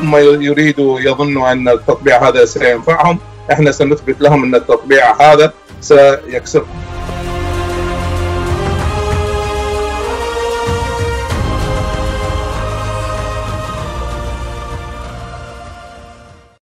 هم يريدوا يظنوا أن التطبيع هذا سينفعهم إحنا سنثبت لهم أن التطبيع هذا سيكسرهم